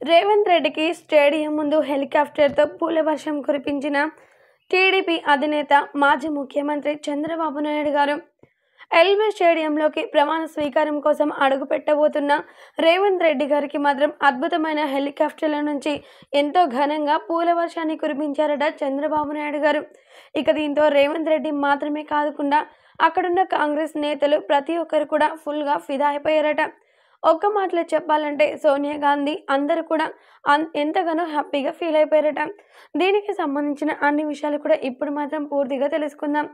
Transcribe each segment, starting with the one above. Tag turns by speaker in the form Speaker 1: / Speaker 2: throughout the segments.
Speaker 1: రేవంత్ రెడ్డికి స్టేడియం ముందు హెలికాప్టర్తో పూల వర్షం కురిపించిన టీడీపీ అధినేత మాజీ ముఖ్యమంత్రి చంద్రబాబు నాయుడు గారు ఎల్బీ స్టేడియంలోకి ప్రమాణ స్వీకారం కోసం అడుగుపెట్టబోతున్న రేవంత్ రెడ్డి గారికి మాత్రం అద్భుతమైన హెలికాప్టర్ల నుంచి ఎంతో ఘనంగా పూల వర్షాన్ని కురిపించారట చంద్రబాబు నాయుడు గారు. ఇక దీంతో రేవంత్ రెడ్డి మాత్రమే కాకుండా అక్కడున్న కాంగ్రెస్ నేతలు ప్రతి ఒక్కరు కూడా ఫుల్గా ఫిదా అయిపోయారట. ఒక్క మాటలో చెప్పాలంటే సోనియా గాంధీ అందరూ కూడా అన్ ఎంతగానో హ్యాపీగా ఫీల్ అయిపోయారట. దీనికి సంబంధించిన అన్ని విషయాలు కూడా ఇప్పుడు మాత్రం పూర్తిగా తెలుసుకుందాం.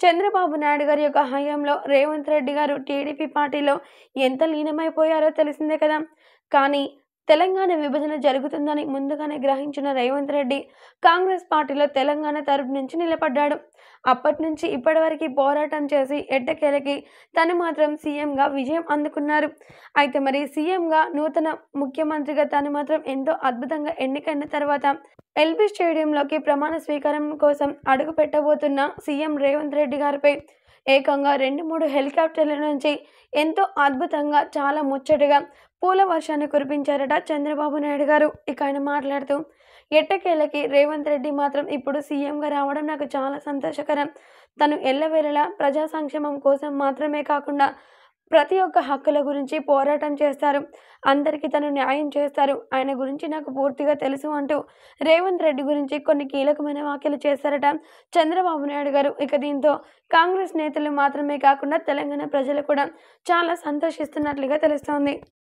Speaker 1: చంద్రబాబు నాయుడు గారి యొక్క హయాంలో రేవంత్ రెడ్డి గారు టీడీపీ పార్టీలో ఎంత లీనమైపోయారో తెలిసిందే కదా. కానీ తెలంగాణ విభజన జరుగుతుందని ముందుగానే గ్రహించిన రేవంత్ రెడ్డి కాంగ్రెస్ పార్టీలో తెలంగాణ తరపు నుంచి నిలబడ్డాడు. అప్పటి నుంచి ఇప్పటివరకు పోరాటం చేసి ఎట్టకేలకి తను మాత్రం సీఎంగా విజయం అందుకున్నారు. అయితే మరి సీఎంగా నూతన ముఖ్యమంత్రిగా తను మాత్రం ఎంతో అద్భుతంగా ఎన్నికైన తర్వాత ఎల్బీ స్టేడియంలోకి ప్రమాణ స్వీకారం కోసం అడుగు పెట్టబోతున్న సీఎం రేవంత్ రెడ్డి గారిపై ఏకంగా రెండు మూడు హెలికాప్టర్ల నుంచి ఎంతో అద్భుతంగా చాలా ముచ్చటగా పూల వర్షాన్ని కురిపించారట చంద్రబాబు నాయుడు గారు. ఇక ఆయన మాట్లాడుతూ ఎట్టకేలకి రేవంత్ రెడ్డి మాత్రం ఇప్పుడు సీఎంగా రావడం నాకు చాలా సంతోషకరం. తను ఎల్లవేళలా ప్రజా సంక్షేమం కోసం మాత్రమే కాకుండా ప్రతి ఒక్క హక్కుల గురించి పోరాటం చేస్తారు. అందరికీ తను న్యాయం చేస్తారు. ఆయన గురించి నాకు పూర్తిగా తెలుసు అంటూ రేవంత్ రెడ్డి గురించి కొన్ని కీలకమైన వ్యాఖ్యలు చేశారట చంద్రబాబు నాయుడు గారు. ఇక దీంతో కాంగ్రెస్ నేతలు మాత్రమే కాకుండా తెలంగాణ ప్రజలు కూడా చాలా సంతోషిస్తున్నట్లుగా తెలుస్తోంది.